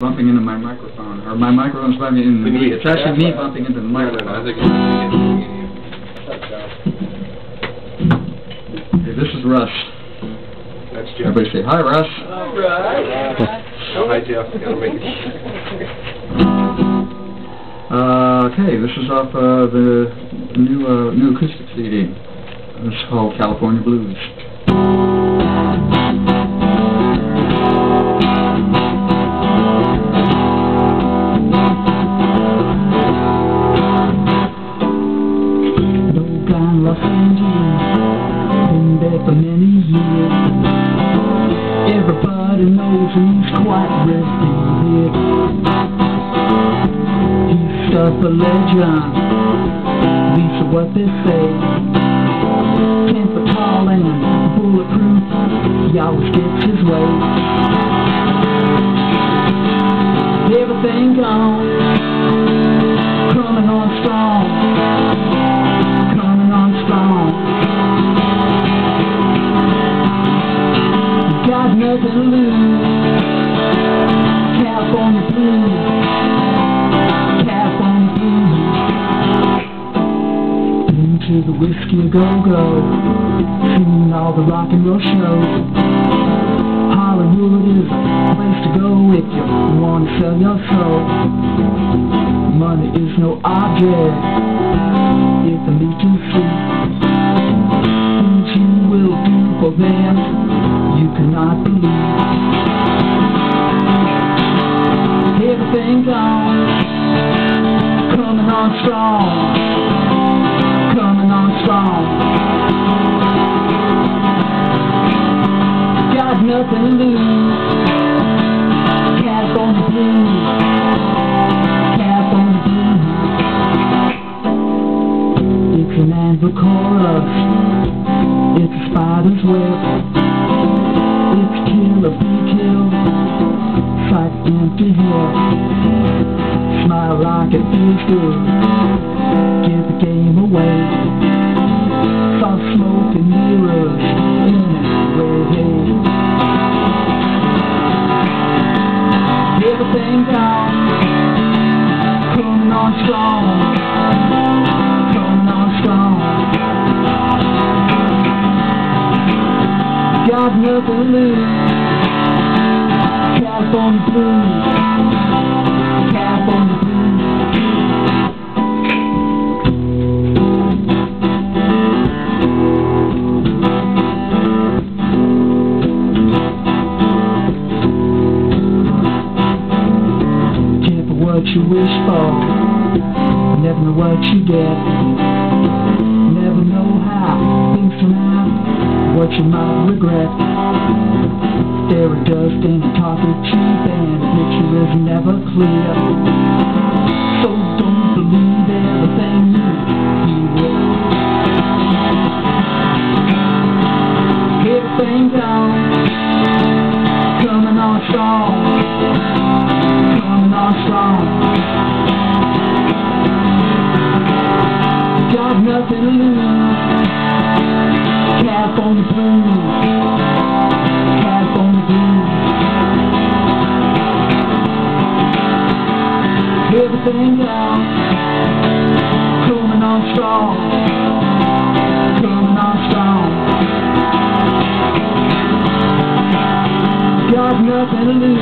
bumping into my microphone, or my microphone's bumping into me. It's actually me bumping into the No, no, no, I microphone. think Hey, this is Russ. That's Jeff. Everybody say, hi, Russ. Oh, hi, Jeff. Gotta make. Uh, okay, this is off, uh, the new, uh, new acoustic CD. It's called California Blues. Everybody knows he's quite revered. He's stuff a legend, these are what they say. Ten foot tall and bulletproof, he always gets his way. The Whisky a Go Go. Seen all the rock and roll shows. Hollywood is a place to go if you want to sell your soul. Money is no object need to see what you will do for them, you cannot believe. Everything gone, coming on strong, nothing to lose. California blues, California blues. Chorus. It's a spider's web. It's kill or be killed. Sight empty head. Smile like it feels good. Give the game away. Coming on strong coming on strong. Got nothing to lose. California blues. California blues. Careful what you wish for. Never know what you get. Never know how things turn out. What you might regret. There are dust and talking cheap and the picture is never clear. So don't believe everything you hear. Everything gone. Coming nothing to lose. California blues, California blues. Everything down, coming on strong, nothing to lose.